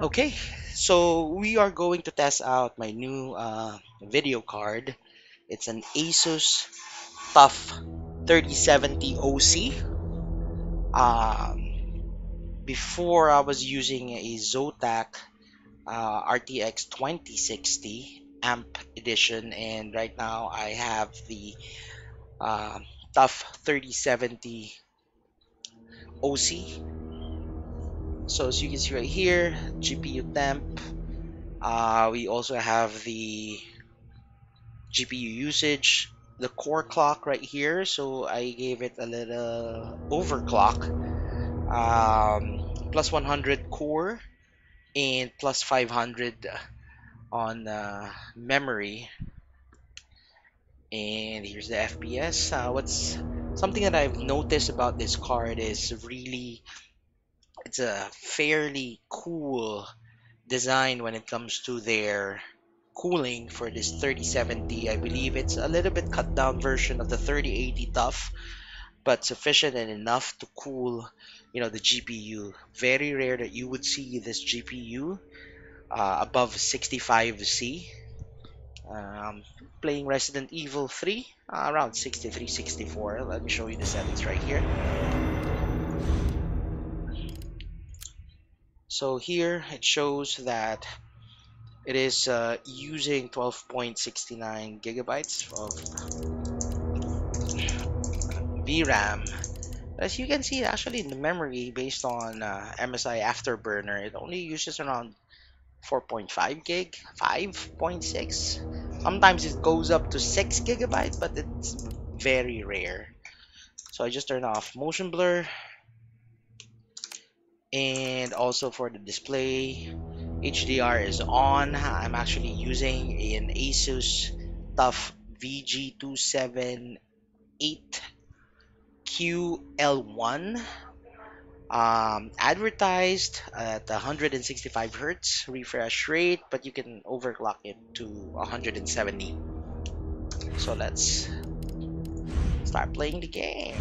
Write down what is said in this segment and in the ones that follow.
Okay, so we are going to test out my new uh, video card. It's an Asus TUF 3070 OC. Um, before I was using a Zotac uh, RTX 2060 amp edition and right now I have the uh, TUF 3070 OC so as you can see right here GPU temp. Uh, we also have the GPU usage the core clock right here. So I gave it a little overclock. Um, plus 100 core and plus 500 on uh, memory. And here's the FPS uh, what's something that I've noticed about this card is really it's a fairly cool design when it comes to their cooling for this 3070 I believe it's a little bit cut down version of the 3080 TUF but sufficient and enough to cool you know the GPU very rare that you would see this GPU uh, above 65C um, playing Resident Evil 3 uh, around 63 64 let me show you the settings right here So here it shows that it is uh, using 12.69 gigabytes of VRAM. As you can see, actually, in the memory based on uh, MSI Afterburner, it only uses around 4.5 gig, 5.6. Sometimes it goes up to 6 gigabytes, but it's very rare. So I just turn off motion blur and also for the display HDR is on. I'm actually using an Asus TUF VG27AQL1 um, advertised at 165 Hertz refresh rate but you can overclock it to 170 so let's start playing the game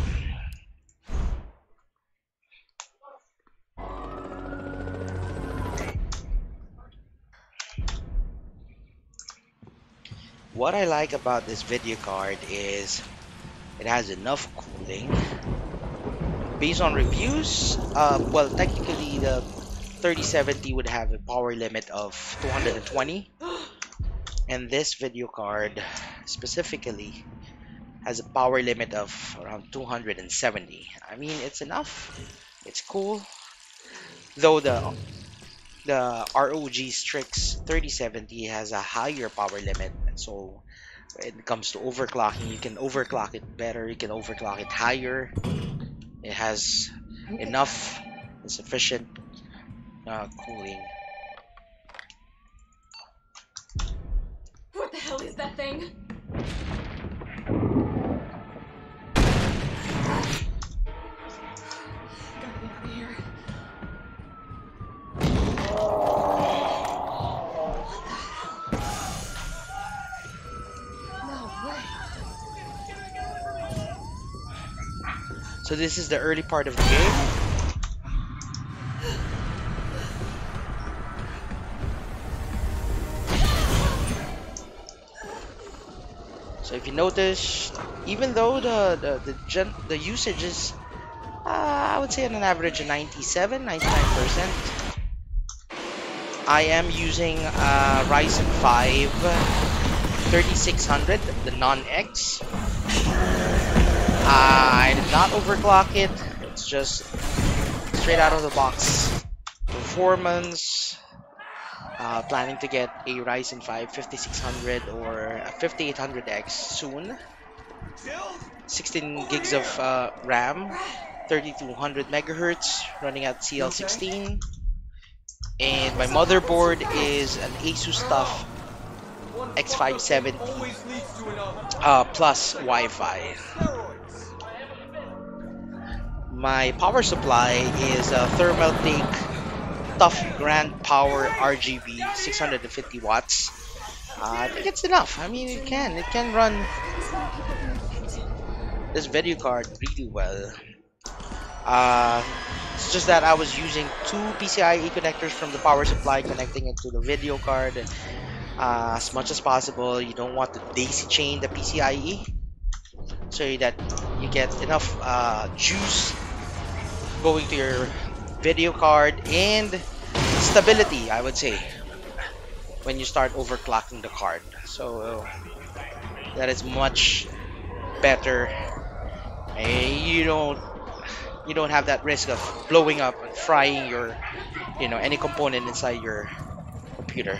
what I like about this video card is it has enough cooling. Based on reviews uh, well technically the 3070 would have a power limit of 220 and this video card specifically has a power limit of around 270 I mean it's enough. It's cool. Though the the ROG Strix 3070 has a higher power limit so when it comes to overclocking you can overclock it better you can overclock it higher. It has enough and sufficient uh, cooling. What the hell is that thing So this is the early part of the game. So if you notice, even though the the the, gen, the usage is, uh, I would say on an average of 97, 99 percent. I am using uh, Ryzen 5 3600, the non-X. I did not overclock it. It's just straight out of the box performance. Uh, planning to get a Ryzen 5 5600 or a 5800X soon. 16 gigs of uh, RAM, 3200 megahertz, running at CL16. And my motherboard is an Asus TUF X570 uh, plus Wi-Fi. My power supply is a Thermaltake Tough Grand Power RGB 650 watts. Uh, I think it's enough. I mean, it can. It can run this video card really well. Uh, It's just that I was using two PCIe connectors from the power supply connecting it to the video card uh, as much as possible. You don't want to daisy chain the PCIe so that you get enough uh, juice going to your video card and stability, I would say, when you start overclocking the card. So uh, that is much better. You don't you don't have that risk of blowing up and frying your you know any component inside your computer.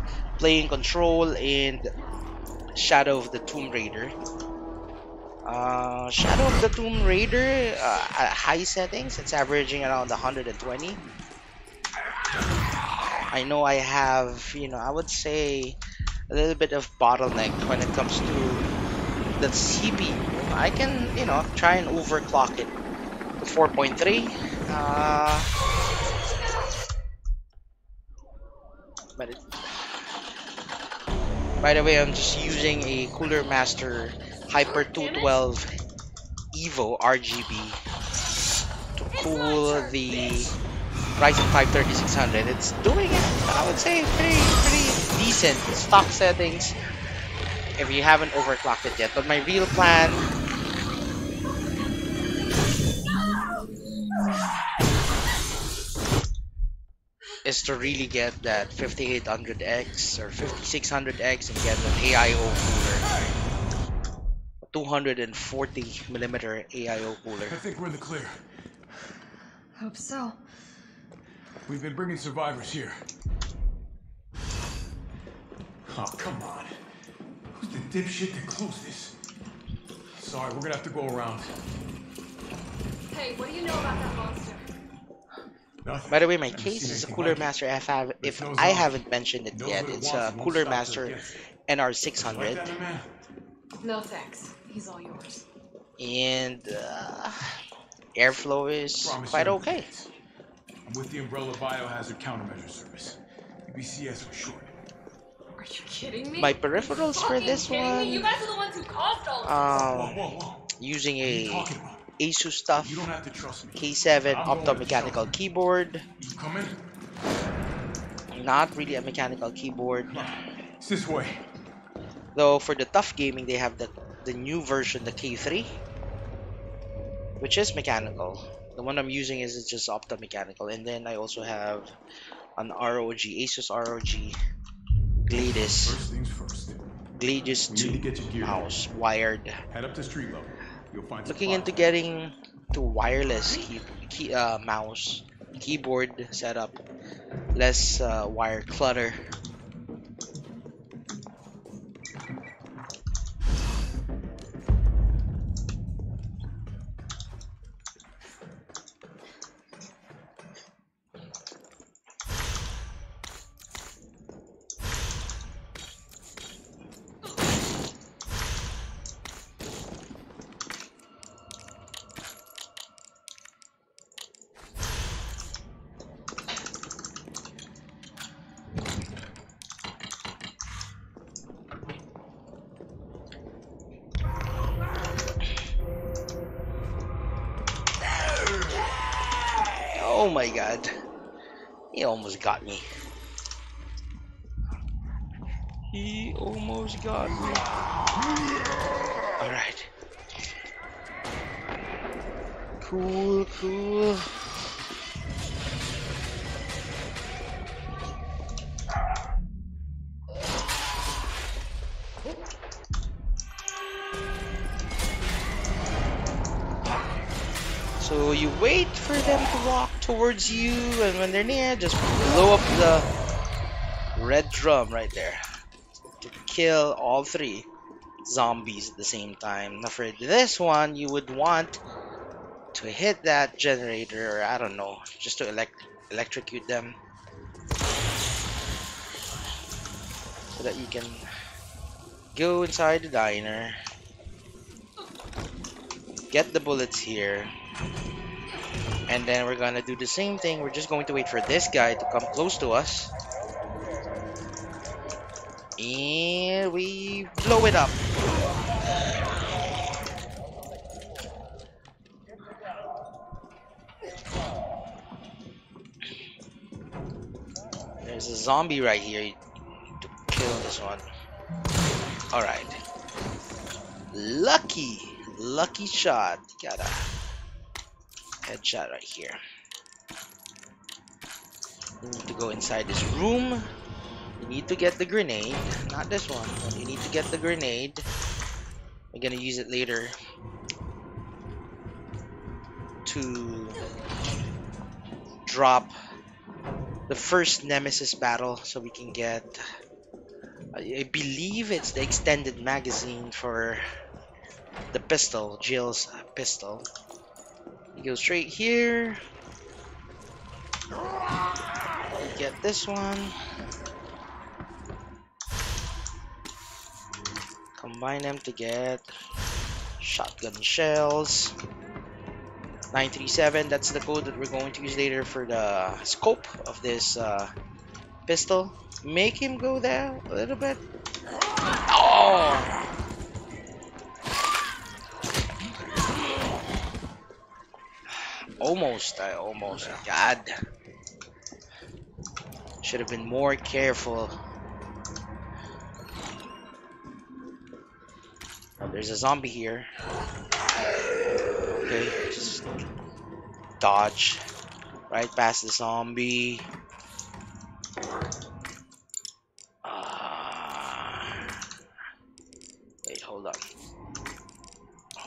playing Control and Shadow of the Tomb Raider. Uh, Shadow of the Tomb Raider uh, at high settings, it's averaging around 120. I know I have, you know, I would say a little bit of bottleneck when it comes to the CPU. I can, you know, try and overclock it to 4.3 uh, but it, by the way, I'm just using a Cooler Master Hyper 212 Evo RGB to cool the Ryzen 5 3600. It's doing it, I would say, pretty pretty decent. Stock settings. If you haven't overclocked it yet, but my real plan is to really get that 5800X or 5600X and get an AIO cooler. 240 millimeter AIO cooler. I think we're in the clear. Hope so. We've been bringing survivors here. Oh, come on. Who's the dipshit that closed this? Sorry, we're gonna have to go around. Hey, what do you know about that monster? Nothing. By the way, my case is a Cooler like. Master F5. If I haven't mentioned it yet, it's a Cooler stop till it Master gets it. Like NR600. No thanks. He's all yours. And uh, airflow is Promise quite okay. I'm with the Umbrella Biohazard Countermeasure Service. UBCS for short. Are you kidding me? My peripherals for this kidding Me? You one, guys are the ones who caused all this. um, whoa, whoa, whoa. using What are you a talking about? Asus TUF You don't have to trust me. K7 I'm going to the optomechanical show. keyboard. You come in? Not really a mechanical keyboard. It's this way. Though for the TUF gaming, they have the the new version, the K3, which is mechanical. The one I'm using is just Opto mechanical, and then I also have an ROG, Asus ROG Gladius, First things first. Gladius We to 2 get your gear. mouse, wired. Head up to street level. You'll find Looking into getting to wireless key, key uh, mouse, keyboard setup, less uh, wire clutter. Oh my god. He almost got me. He almost got me. Alright. Cool, cool. So you wait for them to walk towards you, and when they're near, just blow up the red drum right there to kill all three zombies at the same time. Now for this one, you would want to hit that generator, or I don't know, just to elect electrocute them. So that you can go inside the diner, get the bullets here, and then we're gonna do the same thing. We're just going to wait for this guy to come close to us. And we blow it up. There's a zombie right here to kill this one. Alright. Lucky! Lucky shot. Got a headshot right here. We need to go inside this room. You need to get the grenade. Not this one. But you need to get the grenade. We're gonna use it later to drop the first Nemesis battle so we can get I believe it's the extended magazine for the pistol, Jill's pistol. Go straight here. Get this one. Combine them to get shotgun shells. 937, that's the code that we're going to use later for the scope of this uh, pistol. Make him go there a little bit. Oh! Almost, I almost. God. Should have been more careful. Oh, there's a zombie here. Okay, just dodge right past the zombie. Uh, wait, hold on.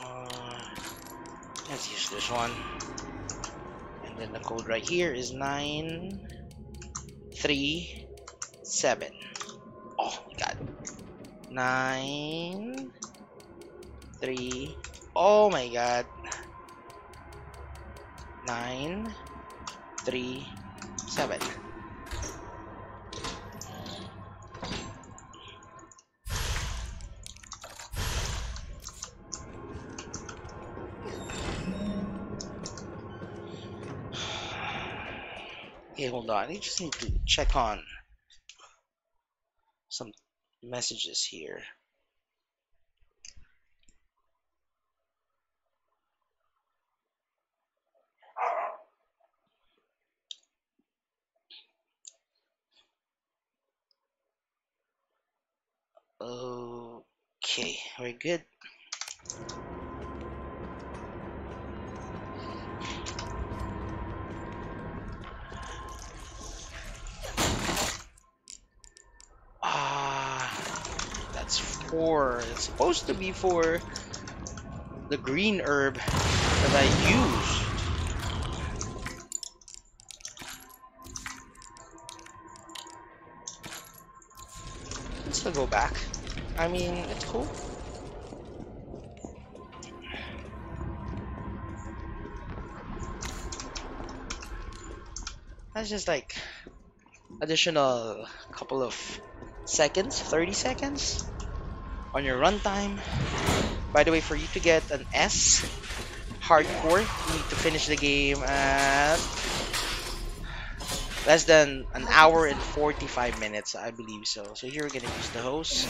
Uh, let's use this one. And then the code right here is 937. Oh my god. 9 3 Oh my god. 9 3 7 Hey, hold on. I just need to check on some messages here. Okay, we're good. It's supposed to be for the green herb that I used. Let's go back. I mean, it's cool. That's just like additional couple of seconds, 30 seconds on your runtime. By the way, for you to get an S hardcore, you need to finish the game at less than an hour and 45 minutes, I believe so. So here we're gonna use the hose.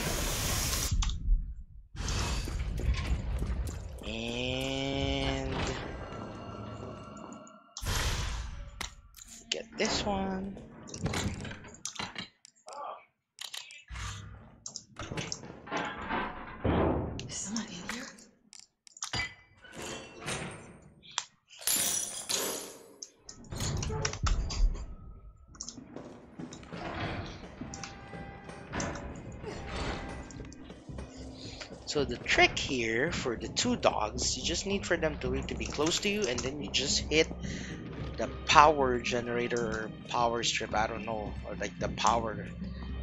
And get this one. Trick here for the two dogs, you just need for them to, to be close to you and then you just hit the power generator or power strip, I don't know, or like the power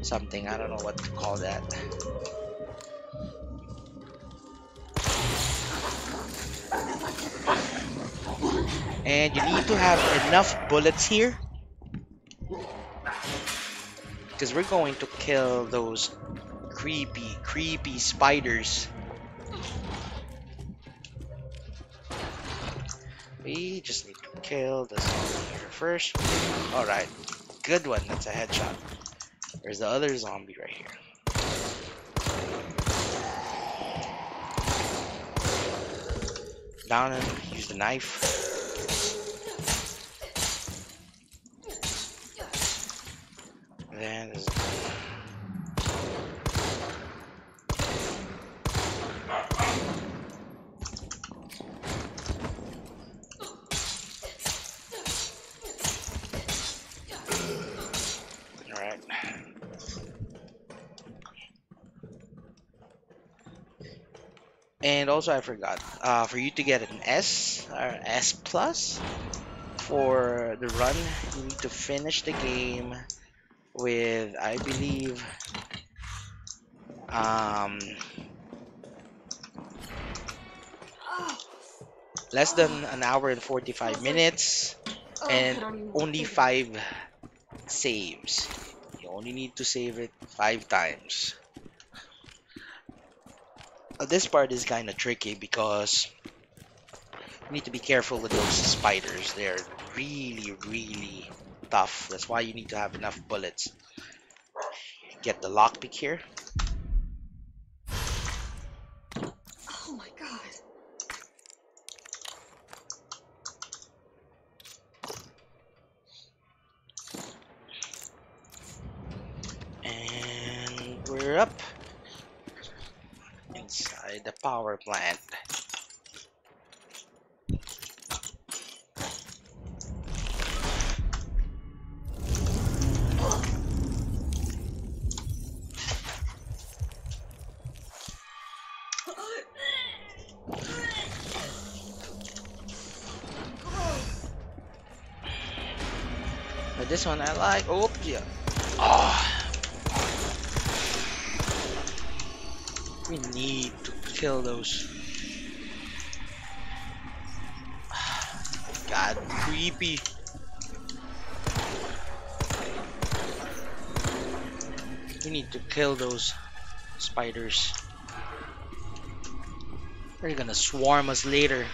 something. I don't know what to call that. And you need to have enough bullets here. Because we're going to kill those creepy, creepy spiders. We just need to kill this here first. Alright, good one. That's a headshot. There's the other zombie right here. Down him, use the knife. Then there's Alright. And also I forgot, uh, for you to get an S or S plus for the run, you need to finish the game with, I believe, um, less than an hour and 45 minutes and only five saves. You only need to save it five times. Uh, this part is kind of tricky because you need to be careful with those spiders. They're really, really tough. That's why you need to have enough bullets. Get the lockpick here. Oh my god. And we're up inside the power plant. But this one I like. Oh, yeah. Oh. We need to kill those. God, creepy. We need to kill those spiders. They're gonna swarm us later.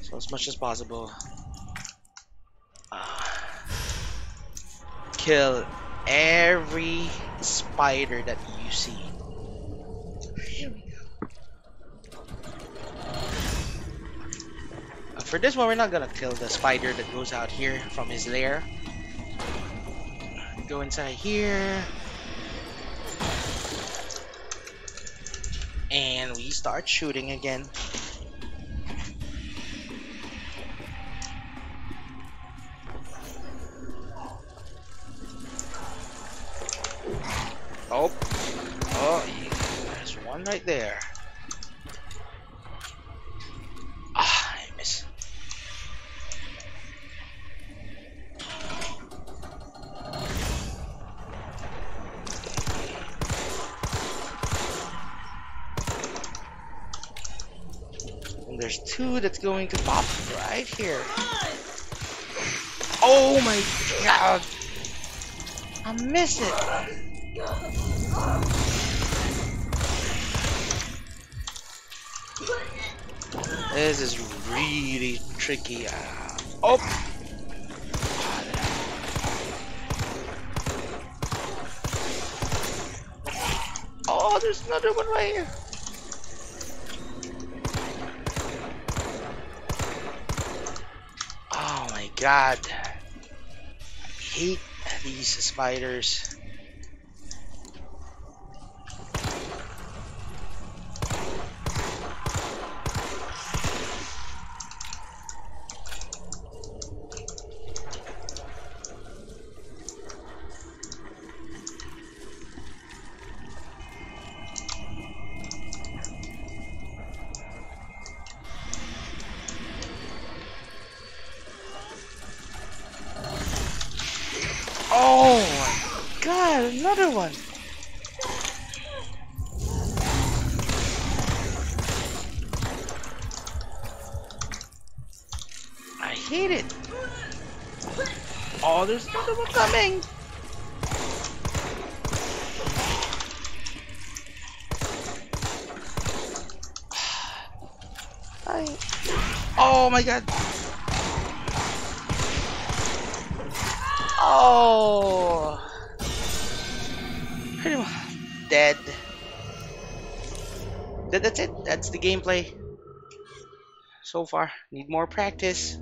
So as much as possible. uh, kill every spider that you see. Here we go. Uh, For this one, we're not gonna kill the spider that goes out here from his lair. Go inside here. And we start shooting again. There's two that's going to pop right here. Oh my god! I miss it. This is really tricky. Uh, oh! Oh, there's another one right here. Oh my god. I hate these spiders. Oh my god, another one. I hate it. Oh, there's another one coming. I... Oh my god. Oh. Pretty much dead. That, that's it. That's the gameplay. So far. Need more practice.